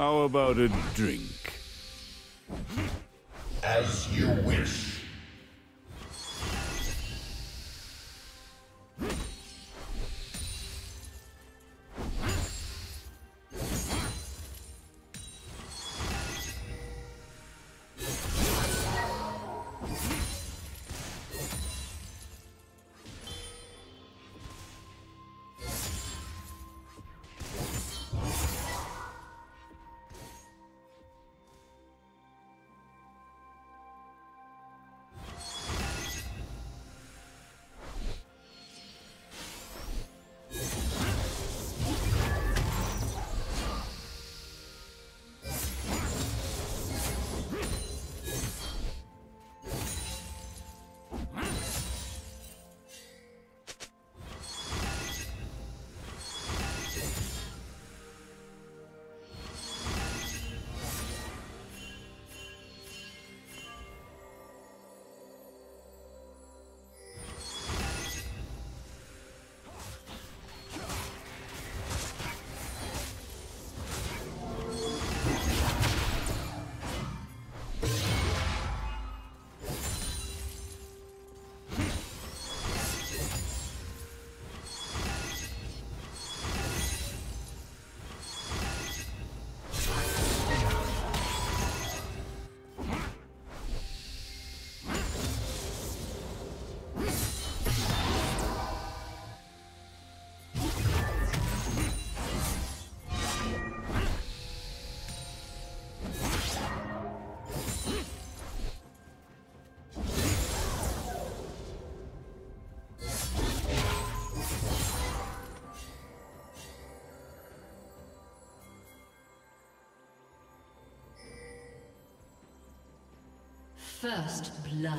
How about a drink? As you wish. First blood.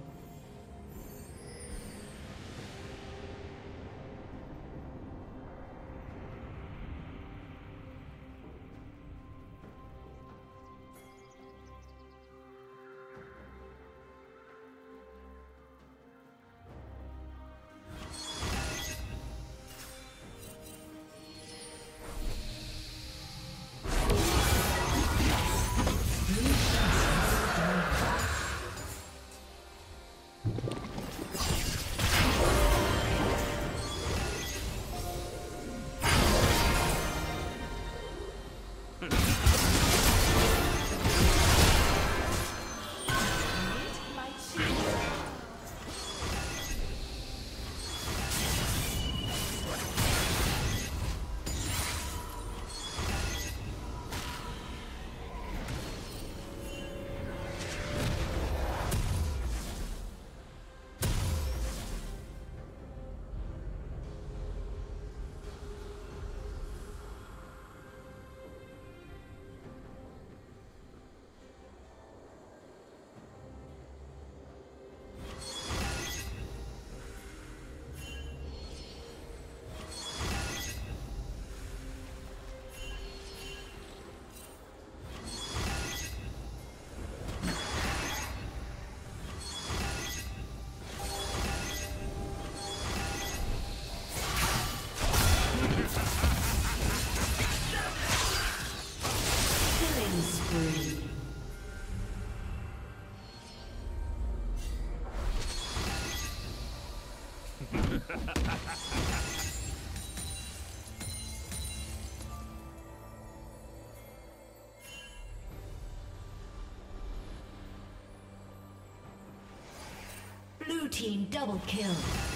Team double kill.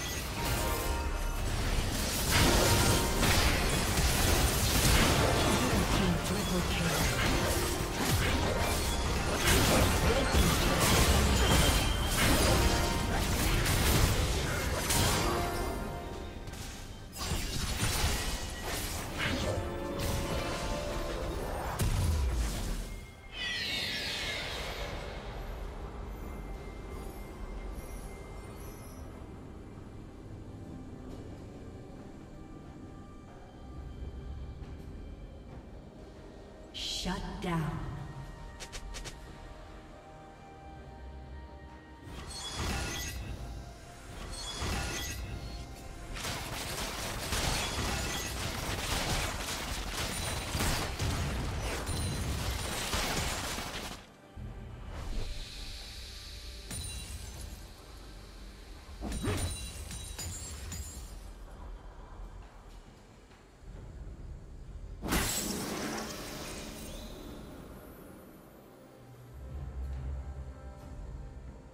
Down.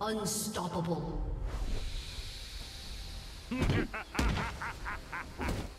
Unstoppable.